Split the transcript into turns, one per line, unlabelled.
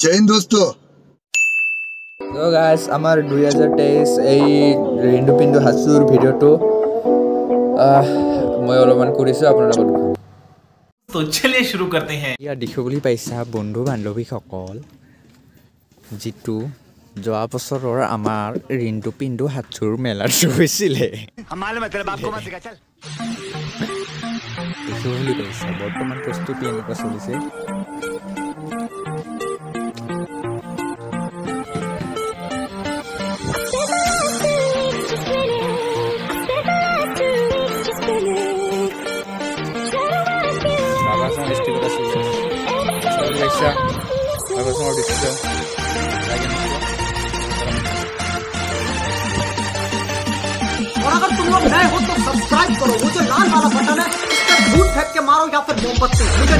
জয়
দোস্তো guys আমাৰ দুই হাজাৰ তেইছ এই ৰিণ্ডু পিণ্ডু হাজুৰ ভিডিঅ'টো মই অলপমান কৰিছোঁ আপোনাৰ লগত দেখিবলৈ পাইছা বন্ধু বান্ধৱীসকল যিটো যোৱা বছৰৰ আমাৰ ৰিণ্টু পিণ্ডু হাতচুৰ মেলাত হৈছিলে দেখিবলৈ পাইছা বৰ্তমান প্ৰস্তুতি এনেকুৱা চলিছে
और अगर तुम लोग नए हो तो सब्सक्राइब करो वो जो लाल वाला बटन है इस पर फेंक के मारो या फिर मोमबत्ती मुझे